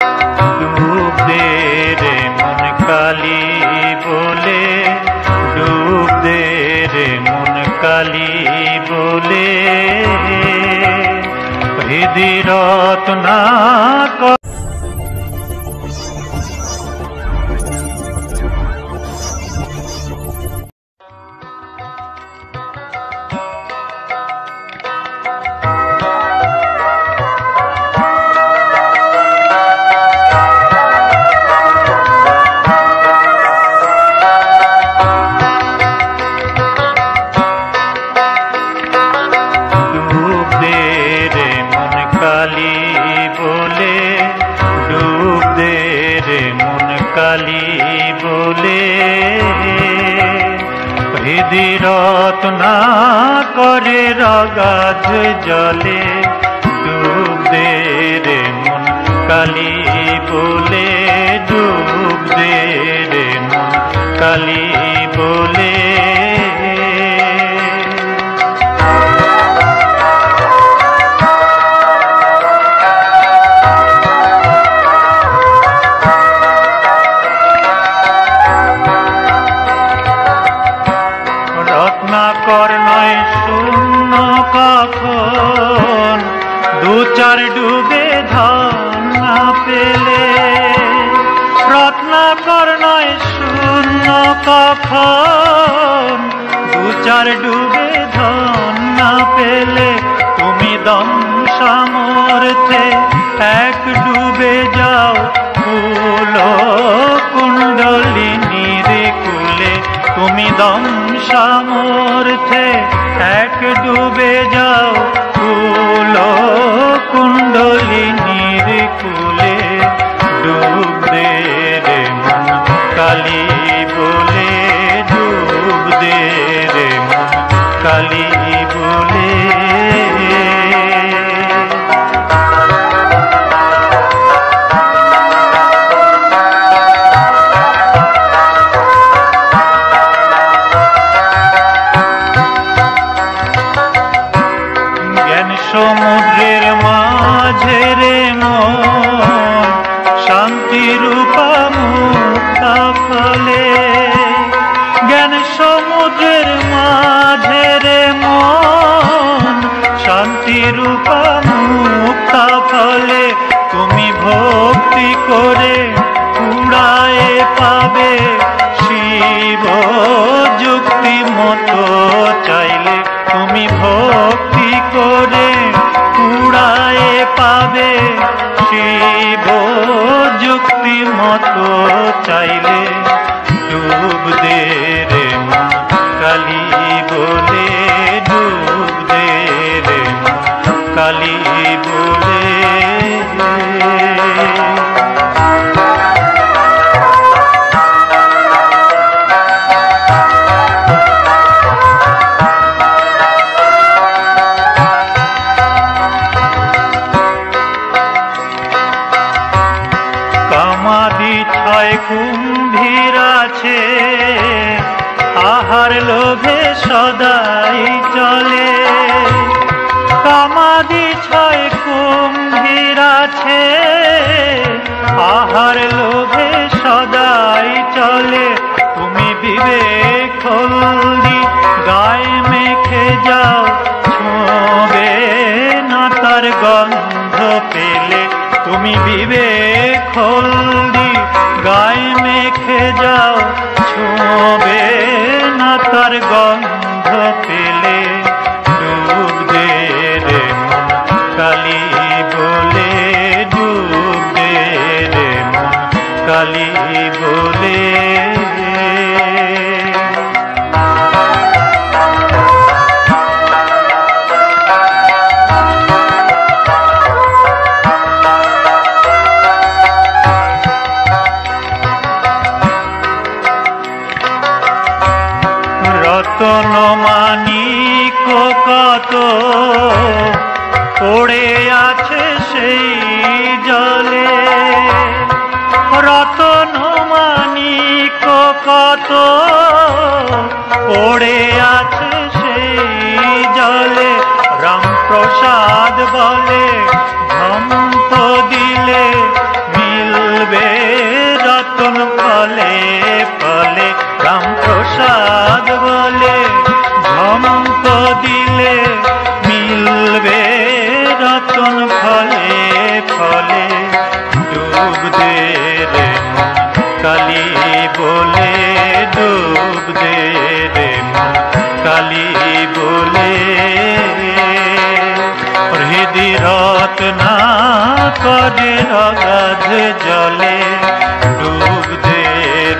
ডুব দে রে মন কালি বলে ডুব রে মন কালি বলে হৃদি রত্না রত্না করে রগাধ জলে ডুব দে রে মন, কালি বলে ডুব দে রে মন, কালি শূন্য কখন দু চার ডুবে ধন না পেলে তুমি দম সামর্থে এক ডুবে যাও ফুল কুণ্ডলিনী রে কুলে তুমি দম সামর্থে কালী আহার লোভে সদাই চলে। কামাদি ছয় কুম্ভীর আছে আহার লোভে সদাই চলে। তুমি বিবেক হলদি গায়ে মেখে যাও, ছোঁবে না তার গন্ধ পেলে। তুমি বিবেক হলদি তার রতন মানিক কত? পড়ে আছে সেই জলে। রতন মানিক কত? পড়ে আছে সেই জলে। রামপ্রসাদ বলে কালী বলে ডুব দে রে মন কালী বলে হৃদি রত্না করে অগাধ জলে, ডুব দে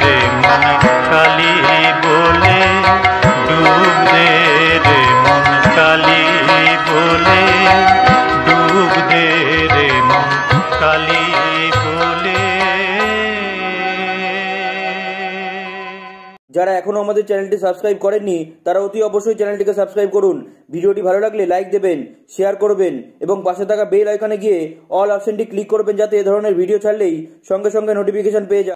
রে মন কালী বলে ডুব দে রে মন কালী বলে যারা এখনও আমাদের চ্যানেলটি সাবস্ক্রাইব করেননি, তারা অতি অবশ্যই চ্যানেলটিকে সাবস্ক্রাইব করুন। ভিডিওটি ভালো লাগলে লাইক দেবেন, শেয়ার করবেন এবং পাশে থাকা বেল আইকনে গিয়ে অল অপশনটি ক্লিক করবেন যাতে এ ধরনের ভিডিও ছাড়লেই সঙ্গে সঙ্গে নোটিফিকেশন পেয়ে যান।